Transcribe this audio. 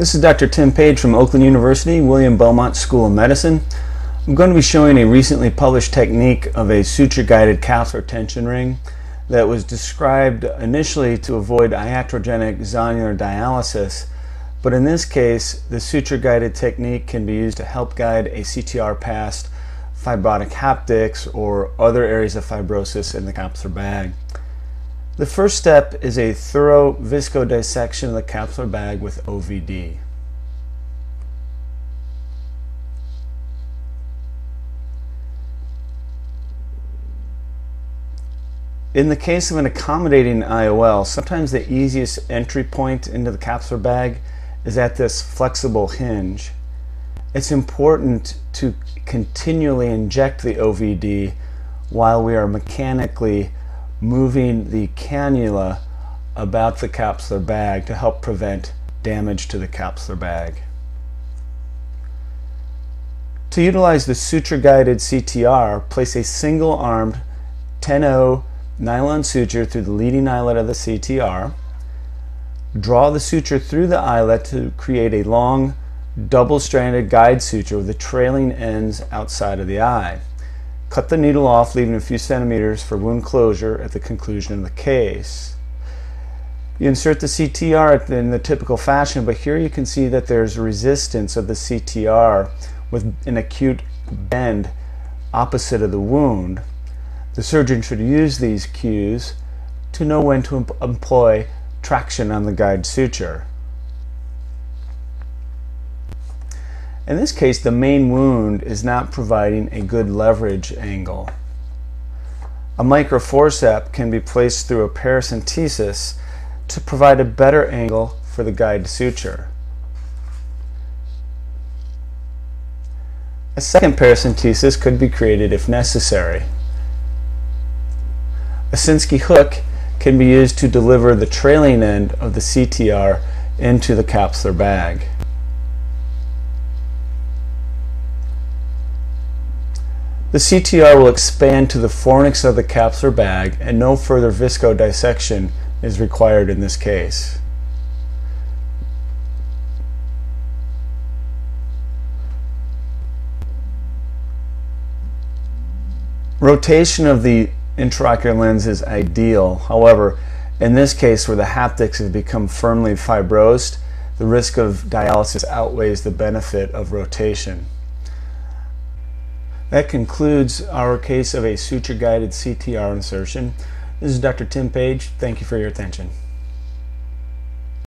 This is Dr. Tim Page from Oakland University, William Beaumont School of Medicine. I'm going to be showing a recently published technique of a suture-guided capsular tension ring that was described initially to avoid iatrogenic zonular dialysis, but in this case, the suture-guided technique can be used to help guide a CTR past fibrotic haptics or other areas of fibrosis in the capsular bag. The first step is a thorough viscodissection of the capsular bag with OVD. In the case of an accommodating IOL, sometimes the easiest entry point into the capsular bag is at this flexible hinge. It's important to continually inject the OVD while we are mechanically moving the cannula about the capsular bag to help prevent damage to the capsular bag. To utilize the suture-guided CTR, place a single-armed 10-0 nylon suture through the leading eyelet of the CTR. Draw the suture through the eyelet to create a long double-stranded guide suture with the trailing ends outside of the eye. Cut the needle off, leaving a few centimeters for wound closure at the conclusion of the case. You insert the CTR in the typical fashion, but here you can see that there's resistance of the CTR with an acute bend opposite of the wound. The surgeon should use these cues to know when to employ traction on the guide suture. In this case, the main wound is not providing a good leverage angle. A microforcep can be placed through a paracentesis to provide a better angle for the guide suture. A second paracentesis could be created if necessary. A Sinskey hook can be used to deliver the trailing end of the CTR into the capsular bag. The CTR will expand to the fornix of the capsular bag and no further viscodissection is required in this case. Rotation of the intraocular lens is ideal. However, in this case where the haptics have become firmly fibrosed, the risk of dialysis outweighs the benefit of rotation. That concludes our case of a suture-guided CTR insertion. This is Dr. Tim Page. Thank you for your attention.